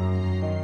Música